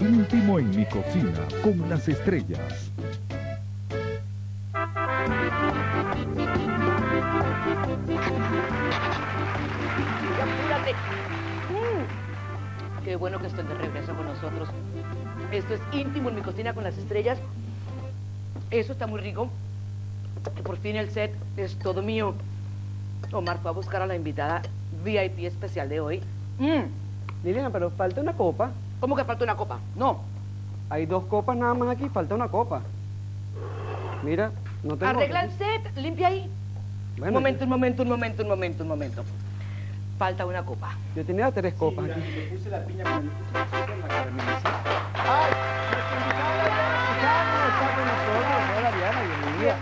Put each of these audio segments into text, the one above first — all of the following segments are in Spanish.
Íntimo en mi cocina con las estrellas. Mm. Qué bueno que estén de regreso con nosotros. Esto es íntimo en mi cocina con las estrellas. Eso está muy rico. Por fin el set es todo mío. Omar fue a buscar a la invitada VIP especial de hoy. Mm. Liliana, pero falta una copa. ¿Cómo que falta una copa? No. Hay dos copas nada más aquí, falta una copa. Mira, no tengo... Arregla el set, limpia ahí. un momento, un momento, un momento, un momento, un momento. Falta una copa. Yo tenía tres copas aquí. puse la piña con el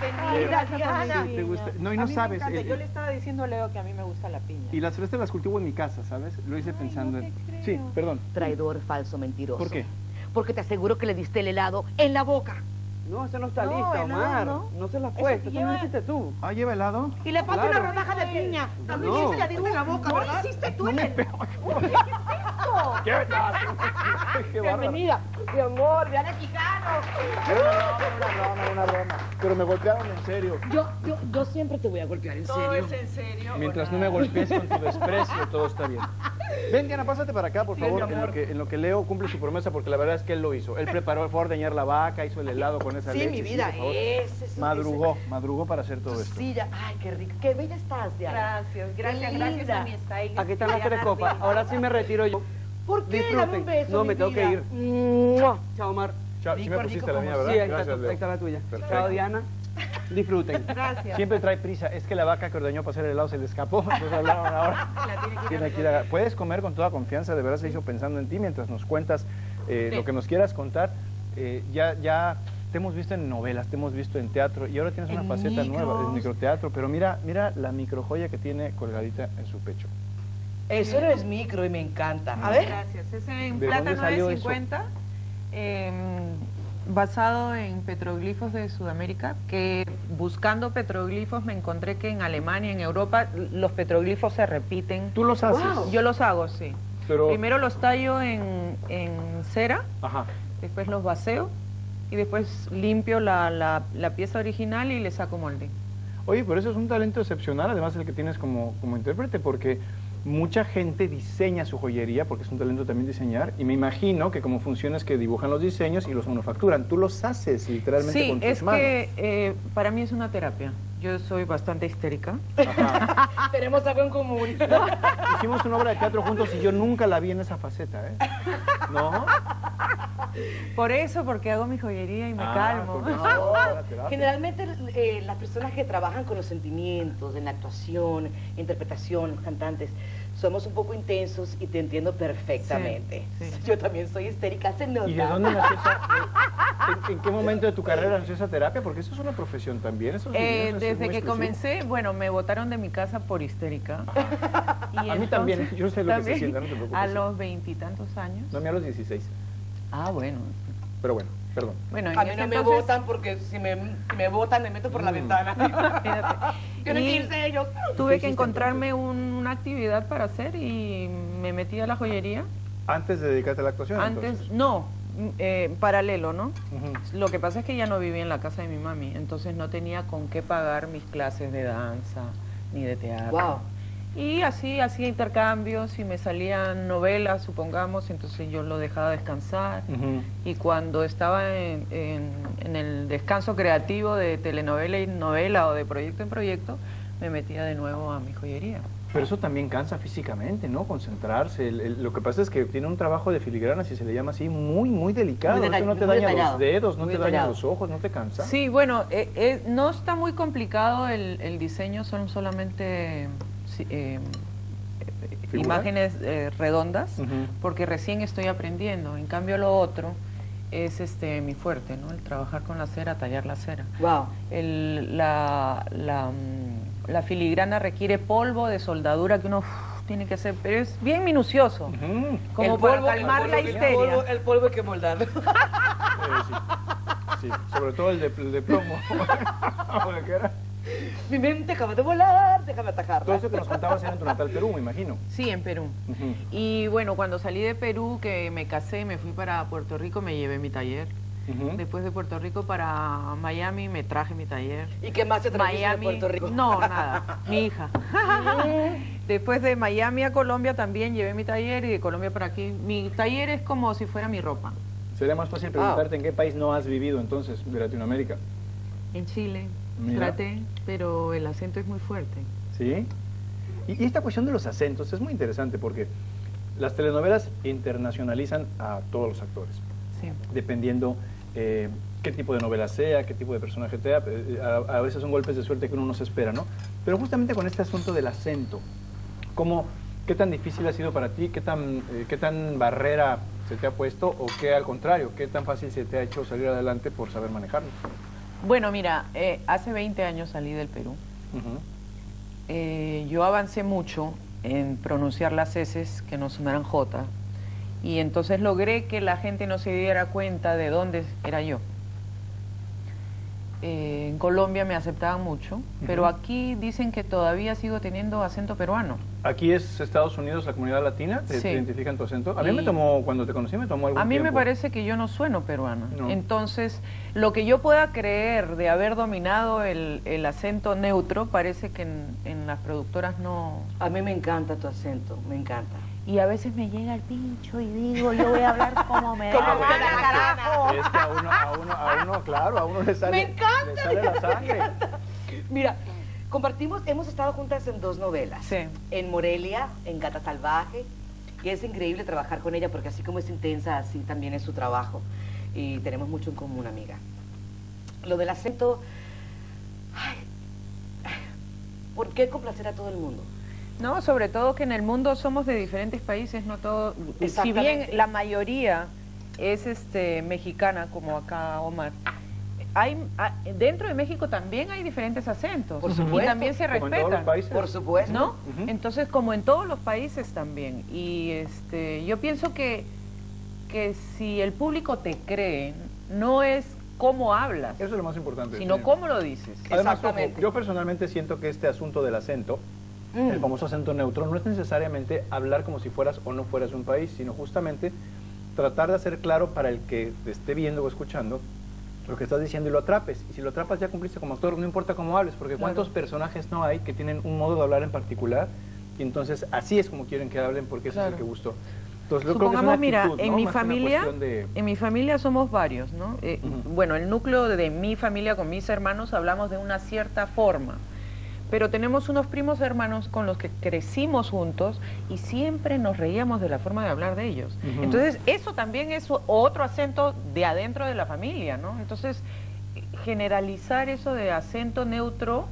Bienvenida, Diana. ¿Te gusta? No, y no sabes. Me eh, Yo le estaba diciendo a Leo que a mí me gusta la piña. y las fresas las cultivo en mi casa, ¿sabes? Lo hice pensando en... Sí, perdón. Traidor, falso, mentiroso. ¿Por qué? Porque te aseguro que le diste el helado en la boca. No, eso no está No, listo, helado Omar. no. No se la has puesto, eso lleva- lo hiciste tú. Ah, ¿lleva helado? Y le falta Claro. una rodaja de piña. También No. se la diste en la boca, ¿verdad? No hiciste tú en el... ¡Qué. Bienvenida, mi amor, Diana Quijano. Una broma, una broma. Pero me golpearon en serio. Yo, yo, yo siempre te voy a golpear, en ¿Todo serio. es en serio? Mientras no me golpees con tu desprecio, todo está bien. Ven, Diana, pásate para acá, por Sí, favor, en lo, amor. que, en lo que Leo cumple su promesa, porque la verdad es que él lo hizo. Él preparó, fue a ordeñar la vaca, hizo el helado con esa Sí, leche. mi vida, favor. ese, ese, Madrugó, madrugó para hacer todo esto. Sí, ya. Ay, qué rico. Qué bella estás, Diana. Gracias, gracias, Qué gracias linda. a mi stylist. Aquí están las tres copas. Ahora sí me retiro yo. ¿Por qué? Dame Disfruten. un beso, No, mi me tengo que ir. ¡Mua! Chao, Omar. Chao, sí Rico, me pusiste rico la mía, como ¿verdad? Sí, ahí está, Gracias, tu- Leo. ahí está la tuya. Perfecto. Chao, Diana. Disfruten. Gracias. Siempre trae prisa. Es que la vaca que ordeñó para hacer el helado se le escapó. Entonces hablaron ahora. La tiene que ir Tiene a que ir a- Puedes comer con toda confianza. De verdad se hizo pensando en ti mientras nos cuentas eh, lo que nos quieras contar. Eh, ya, ya te hemos visto en novelas, te hemos visto en teatro y ahora tienes una En faceta nueva, micros. el microteatro. Pero mira, mira la microjoya que tiene colgadita en su pecho. Eso no es micro y me encanta. A ver. Gracias. Es en ¿De plata dónde salió eso? 950, em, basado en petroglifos de Sudamérica, que buscando petroglifos me encontré que en Alemania, en Europa, los petroglifos se repiten. Tú los haces. Wow. Yo los hago, sí. Pero, Primero los tallo en, en cera, ajá. después los vaceo y después limpio la, la- la pieza original y le saco molde. Oye, pero eso es un talento excepcional, además el que tienes como, como intérprete, porque mucha gente diseña su joyería, porque es un talento también diseñar, y me imagino que como funciona es que dibujan los diseños y los manufacturan. Tú los haces literalmente Sí, con tus es manos. que eh, para mí es una terapia. Yo soy bastante histérica. Ajá. Tenemos algo en común. Hicimos una obra de teatro juntos y yo nunca la vi en esa faceta, ¿eh? ¿No? Por eso, porque hago mi joyería y me Ah, calmo. no. Generalmente eh, las personas que trabajan con los sentimientos, en la actuación, interpretación, los cantantes, somos un poco intensos y te entiendo perfectamente. Sí, sí. Yo también soy histérica, se nota. ¿Y de dónde nació esa... en, en qué momento de tu carrera nació esa terapia? Porque eso es una profesión también. Eso es- Eh, desde que exclusivo. comencé, bueno, me botaron de mi casa por histérica. Y A mí también, yo sé lo que se siente, no te preocupes. A los veintitantos años. No, a mí a los 16. Ah, bueno. Pero bueno, perdón. Bueno, en A mí no me votan porque si me, si me votan me meto por la Mm. ventana. Tienen que irse ellos. Tuve que encontrarme un- una actividad para hacer y me metí a la joyería. Antes de dedicarte a la actuación. Antes, entonces. no, mm, eh, paralelo, ¿no? Lo que pasa es que ya no vivía en la casa de mi mami, entonces no tenía con qué pagar mis clases de danza ni de teatro. Wow. Y así hacía intercambios y me salían novelas, supongamos, entonces yo lo dejaba descansar. Ujú. Y cuando estaba en, en- en el descanso creativo de telenovela y novela o de proyecto en proyecto, me metía de nuevo a mi joyería. Pero eso también cansa físicamente, ¿no? Concentrarse. El- el- lo que pasa es que tiene un trabajo de filigrana, si se le llama así, muy, muy delicado. Muy Eso no te daña detallado. los dedos, no Muy te daña detallado. los ojos, no te cansa. Sí, bueno, eh, eh, no está muy complicado el, el diseño, son solamente eh, eh, imágenes eh, redondas, porque recién estoy aprendiendo. En cambio, lo otro es este mi fuerte, ¿no? El trabajar con la cera, tallar la cera. Wow. El- la, la, mm, la filigrana requiere polvo de soldadura que uno tiene que hacer, pero es bien minucioso, como El para polvo- calmar el la polvo- histeria. El polvo, el polvo hay que moldarlo. Eh, sí. Sí, sobre todo el de, el de plomo. Mi mente acaba de volar, déjame atacarla. Todo eso que nos contabas era en tu natal Perú, me imagino. Sí, en Perú. Y bueno, cuando salí de Perú, que me casé, me fui para Puerto Rico, me llevé mi taller. Después de Puerto Rico para Miami, me traje mi taller. ¿Y qué más te trajiste de Miami, Puerto Rico? no, nada, mi hija. Después de Miami a Colombia también llevé mi taller y de Colombia para aquí. Mi taller es como si fuera mi ropa. Sería más fácil preguntarte en qué país no has vivido entonces de Latinoamérica. En Chile Mira. traté, pero el acento es muy fuerte. ¿Sí? Y, y esta cuestión de los acentos es muy interesante porque las telenovelas internacionalizan a todos los actores, Sí. dependiendo eh, qué tipo de novela sea, qué tipo de personaje sea. eh, A, a veces son golpes de suerte que uno no se espera, ¿no? Pero justamente con este asunto del acento, ¿cómo, ¿qué tan difícil ha sido para ti? ¿Qué tan, eh, ¿Qué tan barrera se te ha puesto? ¿O qué al contrario? ¿Qué tan fácil se te ha hecho salir adelante por saber manejarlo? Bueno, mira, eh, hace 20 años salí del Perú. Eh, yo avancé mucho en pronunciar las S que no sonaran J y entonces logré que la gente no se diera cuenta de dónde era yo. Eh, en Colombia me aceptaban mucho, pero aquí dicen que todavía sigo teniendo acento peruano. Aquí es Estados Unidos, la comunidad latina, ¿te, Sí. te identifican tu acento? A mí Y- me tomó, cuando te conocí, me tomó algún A mí me parece que yo no sueno peruana. No. Entonces, lo que yo pueda creer de haber dominado el, el acento neutro, parece que en, en las productoras no... A mí me encanta tu acento, me encanta. Y a veces me llega el pincho y digo, yo voy a hablar como me Como da carajo. Es que a uno, a uno, a uno, claro, a uno le sale, Me encanta, le sale la sangre. Mira, compartimos, hemos estado juntas en dos novelas. Sí. En Morelia, en Gata Salvaje. Y es increíble trabajar con ella porque así como es intensa, así también es su trabajo. Y tenemos mucho en común, amiga. Lo del acento... ay, ¿Por qué complacer a todo el mundo? No, sobre todo que en el mundo somos de diferentes países, no todo. Si bien la mayoría es este mexicana, como acá Omar, hay a- dentro de México también hay diferentes acentos Por y supuesto. también se Como en todos los respetan. países. Por supuesto. ¿No? Entonces, como en todos los países también. Y este, yo pienso que, que si el público te cree, no es cómo hablas, Eso es lo más importante. sino sí. cómo lo dices. Además, ojo, Exactamente. yo personalmente siento que este asunto del acento, Mm. el famoso acento neutro, no es necesariamente hablar como si fueras o no fueras un país, sino justamente tratar de hacer claro para el que te esté viendo o escuchando lo que estás diciendo y lo atrapes. Y si lo atrapas ya cumpliste como actor, no importa cómo hables, porque Claro. cuántos personajes no hay que tienen un modo de hablar en particular y entonces así es como quieren que hablen porque ese es el que gustó. Entonces, Supongamos, una mira, actitud, en mi Más familia, de- en mi familia somos varios, ¿no? Eh. Bueno, el núcleo de mi familia con mis hermanos hablamos de una cierta forma, pero tenemos unos primos hermanos con los que crecimos juntos y siempre nos reíamos de la forma de hablar de ellos. Entonces, eso también es otro acento de adentro de la familia, ¿no? Entonces, generalizar eso de acento neutro,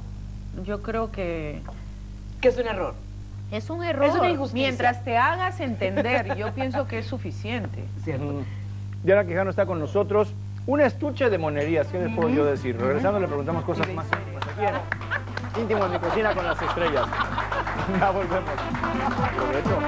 yo creo que Que es un error. es un error. Es una injusticia. Mientras te hagas entender, yo pienso que es suficiente. ¿cierto? Diana Quijano está con nosotros. Un estuche de monerías, ¿qué les puedo yo decir? Regresando le preguntamos cosas más en íntimo en mi cocina con las estrellas. Ya volvemos. Aprovecho.